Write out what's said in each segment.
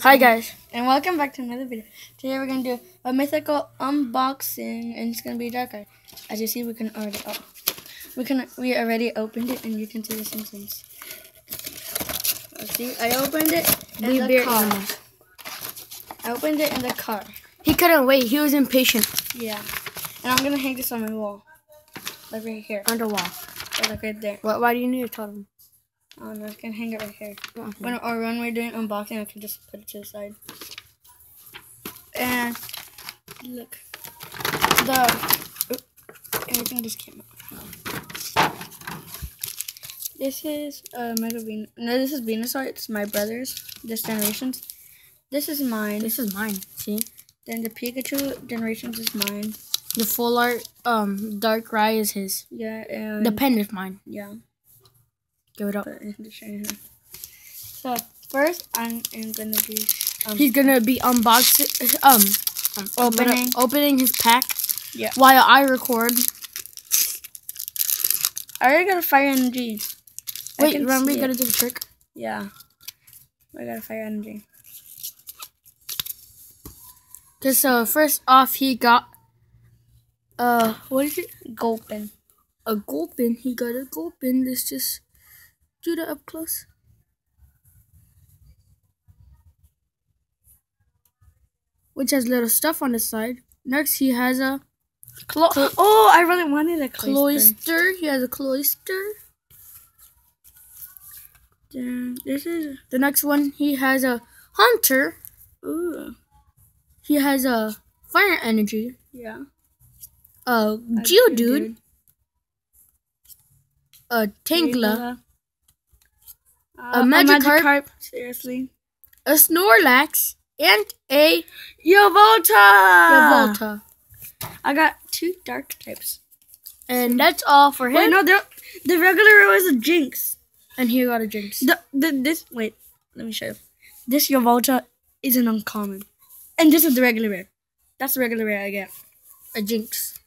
Hi guys. And welcome back to another video. Today we're gonna do a mythical unboxing, and it's gonna be Darkrai. As you see, we can already oh, we can we already opened it, and you can see the Simpsons. Let's see, I opened it in We the car. animals. I opened it in the car. He couldn't wait. He was impatient. Yeah, and I'm gonna hang this on my wall, like right here, On the wall. or like right there. Why, why do you need to tell don't know. I can hang it right here. Okay. When or when we're doing unboxing, I can just put it to the side. And look, the everything just came out. This is uh, Mega Venus. No, this is Venusaur. It's my brother's. This generations. This is mine. This is mine. See? Then the Pikachu generations is mine. The full art um Darkrai is his. Yeah, and The pen is mine. yeah. Give it up. But I'm just showing her. So first, I'm, I'm gonna be um, He's gonna be unboxing um, um Opening. opening his pack Yeah. while I record. I already got a fire energy. Wait, remember you gotta do the trick? Yeah. I got a fire energy. Cause so first off he got uh what is it? Gulpin. A gulpin. He got a gulpin. Let's just do that up close. Which has little stuff on the side. Next he has a Clo- oh, I really wanted a Cloyster. Cloyster. He has a Cloyster. Then This is The next one he has a Haunter. ooh He has a fire energy. yeah. A geodude. A Tangela. Uh, Magikarp. Seriously. A snorlax. And a Yveltal. Revolta. I got two dark types. And that's all for him. Wait, no, the the regular was a Jynx. And he got a Jynx. The, the this wait, let me show you. This Yveltal is an uncommon, and this is the regular rare. That's the regular rare I get. A Jynx.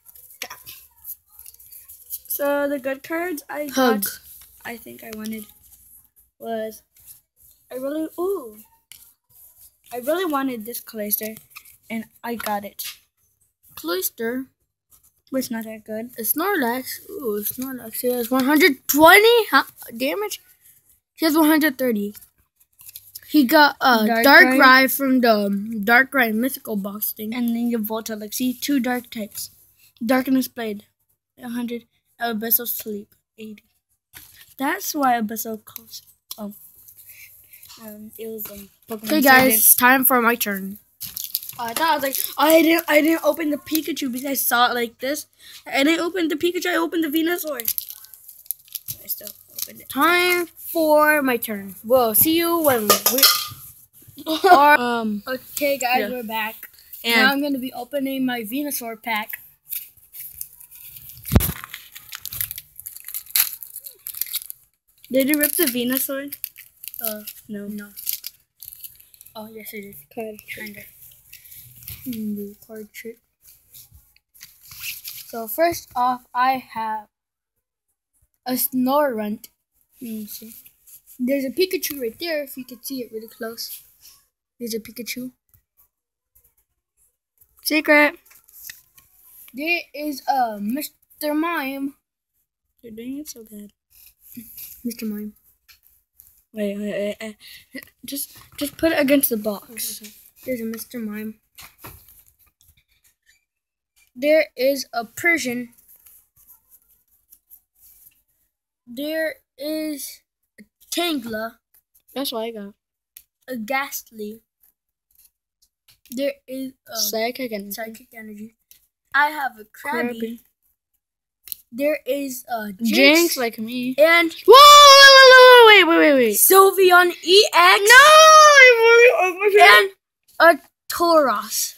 So the good cards I Hug. got, I think I wanted was I really ooh. I really wanted this Cloyster, and I got it. Cloyster. It's not that good. A Snorlax. Ooh, Snorlax. He has 120 huh? damage. He has 130. He got a Dark Dark, Ride. From the um, Darkrai mythical box thing. And then Yveltal, like see two dark types. Darkness Blade, 100. Abyssal Sleep, 80. That's why Abyssal calls. Oh. Um, it was um, Pokemon Okay, guys, it's time for my turn. I thought I was like, I didn't, I didn't open the Pikachu because I saw it like this. And I didn't open the Pikachu. I opened the Venusaur. I still opened it. Time for my turn. We'll see you when we are. Um, Okay, guys, Yeah. we're back. and now I'm gonna be opening my Venusaur pack. Did you rip the Venusaur? Uh, No. no. Oh yes, I did. Card. Kinda. The card trick. So first off, I have a Snorunt. Let me see. There's a Pikachu right there. If you can see it really close. There's a Pikachu. Secret. There is a Mr. Mime. You're doing it so bad. Mr. Mime. Wait, wait, wait, wait. Just, just put it against the box. There's a Mr. Mime. There is a Persian. There is a Tangela, That's what I got. a Gastly. There is a Psychic and Psychic Energy. I have a Krabby. Krabby. There is a Jynx. Jinx like me. and Whoa! Wait, wait, wait, wait. Sylveon EX. No! And a Tauros.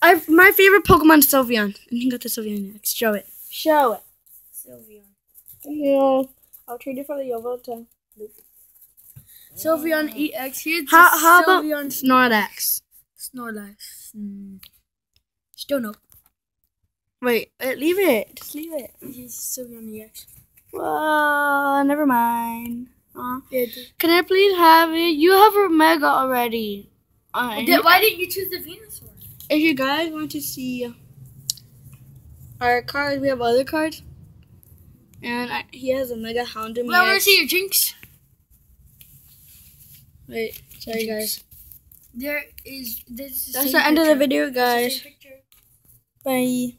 I my favorite Pokemon is Sylveon. And you got the Sylveon next. Show it. Show it. Sylveon. Yeah. I'll trade it for the Yveltal. Sylveon EX. Here's How, how about Snorlax? Snorlax. Hmm. Still no. Wait, uh, leave it. Just leave it. He's Sylveon EX. Well, never mind. Uh, Yeah, can I please have it? You have a mega already. Uh, and Why didn't you choose the Venusaur? if you guys want to see our cards, we have other cards. And I, he has a mega Houndoom. Well, I want to see your Jynx. Wait, sorry guys. There is this. is That's same the end of the video, the guys. Bye.